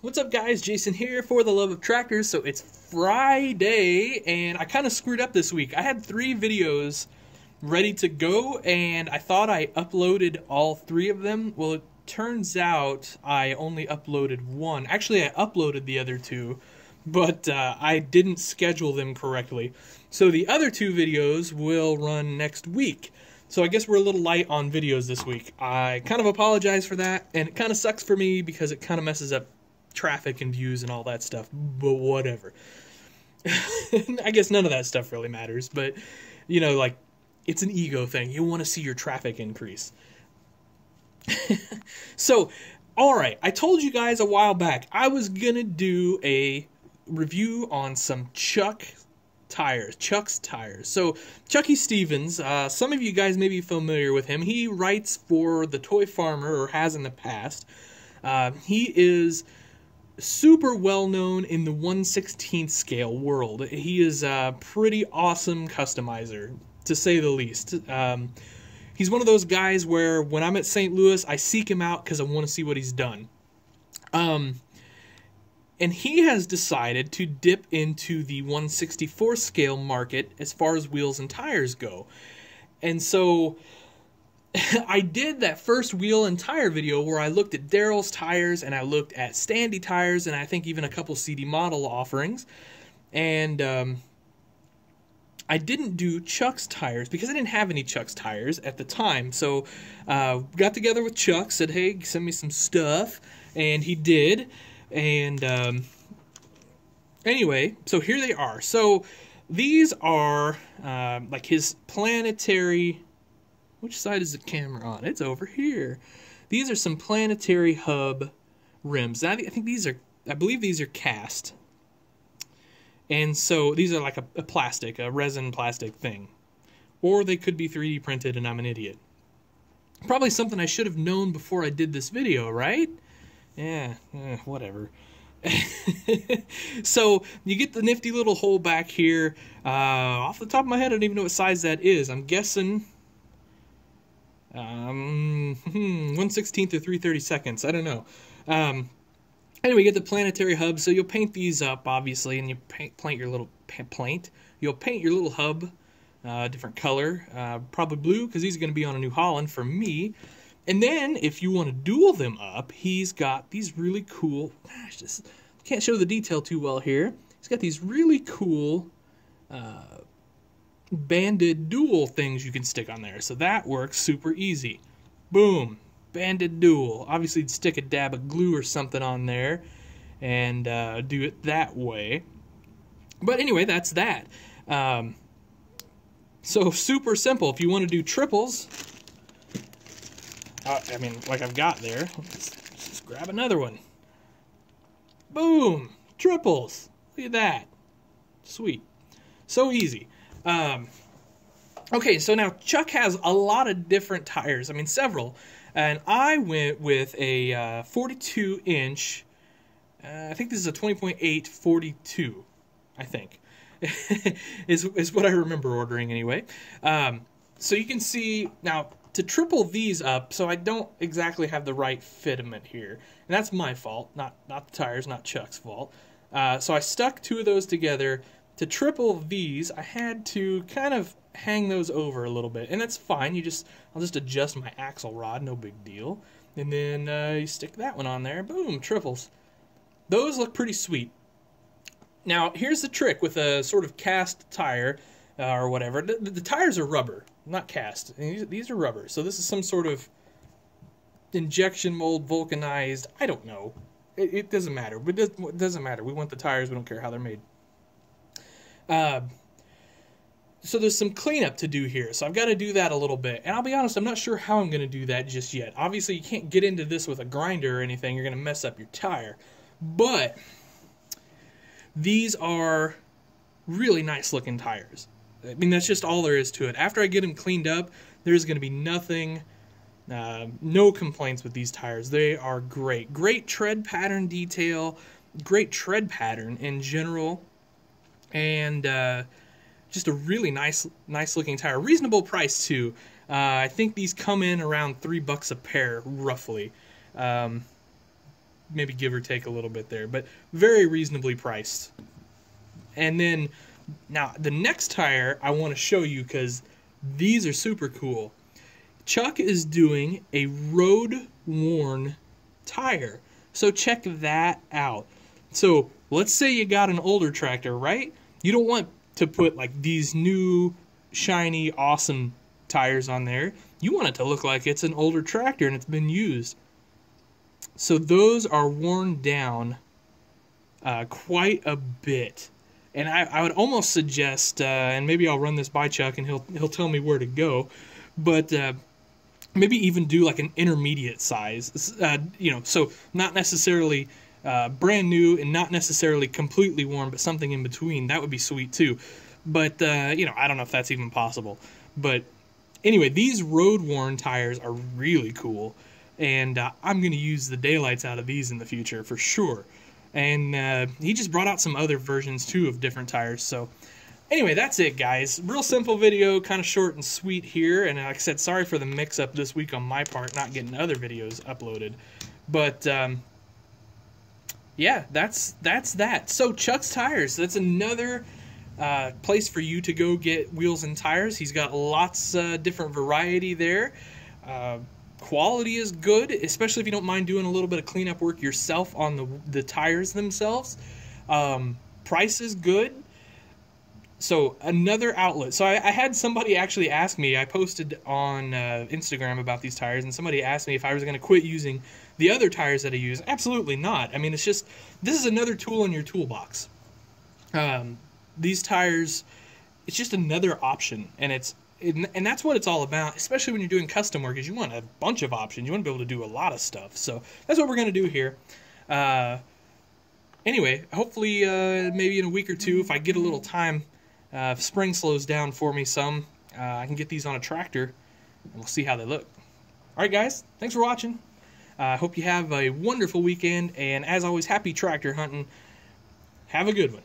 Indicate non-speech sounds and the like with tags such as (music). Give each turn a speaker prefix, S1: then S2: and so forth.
S1: What's up guys, Jason here for the love of tractors. So it's Friday and I kind of screwed up this week. I had three videos ready to go and I thought I uploaded all three of them. Well, it turns out I only uploaded one. Actually, I uploaded the other two, but uh, I didn't schedule them correctly. So the other two videos will run next week. So I guess we're a little light on videos this week. I kind of apologize for that, and it kind of sucks for me because it kind of messes up traffic and views and all that stuff, but whatever. (laughs) I guess none of that stuff really matters, but you know, like it's an ego thing. You want to see your traffic increase. (laughs) so, all right, I told you guys a while back I was gonna do a review on some Chuck tires, Chuck's tires. So Chucky Stevens, uh, some of you guys may be familiar with him. He writes for the Toy Farmer or has in the past. Uh, he is super well known in the 116th scale world. He is a pretty awesome customizer, to say the least. Um, he's one of those guys where when I'm at St. Louis, I seek him out because I want to see what he's done. Um, and he has decided to dip into the 164 scale market as far as wheels and tires go. And so (laughs) I did that first wheel and tire video where I looked at Daryl's tires and I looked at Standi tires and I think even a couple CD model offerings. And um, I didn't do Chuck's tires because I didn't have any Chuck's tires at the time. So uh, got together with Chuck, said, "Hey, send me some stuff," and he did. And um, anyway, so here they are. So these are uh, like his planetary which side is the camera on? It's over here. These are some planetary hub rims. I think these are, I believe these are cast. And so these are like a, a plastic, a resin plastic thing. Or they could be 3D printed and I'm an idiot. Probably something I should have known before I did this video, right? Yeah, eh, whatever. (laughs) so you get the nifty little hole back here. Uh, off the top of my head, I don't even know what size that is. I'm guessing um, 116th or 330 seconds. I don't know. Um, anyway, you get the planetary hub. So you'll paint these up, obviously, and you paint, paint your little paint. You'll paint your little hub, uh, different color, uh, probably blue, because are going to be on a New Holland for me. And then, if you want to dual them up, he's got these really cool. Gosh, just can't show the detail too well here. He's got these really cool uh, banded dual things you can stick on there. So that works super easy. Boom, banded dual. Obviously, you'd stick a dab of glue or something on there and uh, do it that way. But anyway, that's that. Um, so super simple. If you want to do triples, uh, I mean, like I've got there, let's, let's just grab another one. Boom, triples. Look at that. Sweet. So easy. Um, okay, so now Chuck has a lot of different tires. I mean, several. And I went with a uh, 42 inch. Uh, I think this is a 20.8 42. I think (laughs) is is what I remember ordering anyway. Um, so you can see now to triple these up, so I don't exactly have the right fitment here, and that's my fault, not not the tires, not Chuck's fault. Uh, so I stuck two of those together to triple these, I had to kind of hang those over a little bit. And that's fine. You just I'll just adjust my axle rod, no big deal. And then uh, you stick that one on there. Boom, triples. Those look pretty sweet. Now, here's the trick with a sort of cast tire uh, or whatever. The, the, tires are rubber, not cast. These, these are rubber. So this is some sort of injection mold vulcanized. I don't know. It, it doesn't matter. Does, it doesn't matter. We want the tires. We don't care how they're made. Uh, so there's some cleanup to do here. So I've got to do that a little bit. And I'll be honest, I'm not sure how I'm going to do that just yet. Obviously, you can't get into this with a grinder or anything. You're going to mess up your tire. But these are really nice looking tires. I mean, that's just all there is to it. After I get them cleaned up, there's going to be nothing, uh, no complaints with these tires. They are great. Great tread pattern detail, great tread pattern in general and uh, just a really nice, nice looking tire. Reasonable price too. Uh, I think these come in around three bucks a pair, roughly. Um, maybe give or take a little bit there, but very reasonably priced. And then now the next tire I want to show you because these are super cool. Chuck is doing a road worn tire. So check that out. So let's say you got an older tractor, right? You don't want to put like these new, shiny, awesome tires on there. You want it to look like it's an older tractor and it's been used. So those are worn down uh, quite a bit. And I, I would almost suggest, uh, and maybe I'll run this by Chuck and he'll he'll tell me where to go, but uh, maybe even do like an intermediate size. Uh, you know, so not necessarily uh, brand new and not necessarily completely worn, but something in between. That would be sweet too. But uh, you know, I don't know if that's even possible. But anyway, these road worn tires are really cool, and uh, I'm going to use the daylights out of these in the future for sure. And uh, he just brought out some other versions too of different tires. So anyway, that's it, guys. Real simple video, kind of short and sweet here. And like I said, sorry for the mix-up this week on my part, not getting other videos uploaded. But um, yeah, that's that's that. So Chuck's Tires, that's another uh, place for you to go get wheels and tires. He's got lots uh, different variety there. Uh, quality is good, especially if you don't mind doing a little bit of cleanup work yourself on the the tires themselves. Um, price is good. So another outlet. So I, I, had somebody actually ask me. I posted on uh, Instagram about these tires, and somebody asked me if I was going to quit using the other tires that I use. Absolutely not. I mean, it's just this is another tool in your toolbox. Um, these tires, it's just another option, and it's and that's what it's all about. Especially when you're doing custom work, is you want a bunch of options. You want to be able to do a lot of stuff. So that's what we're going to do here. Uh, anyway, hopefully, uh, maybe in a week or two, if I get a little time, uh, if spring slows down for me some, uh, I can get these on a tractor, and we'll see how they look. All right, guys, thanks for watching. I hope you have a wonderful weekend, and as always, happy tractor hunting. Have a good one.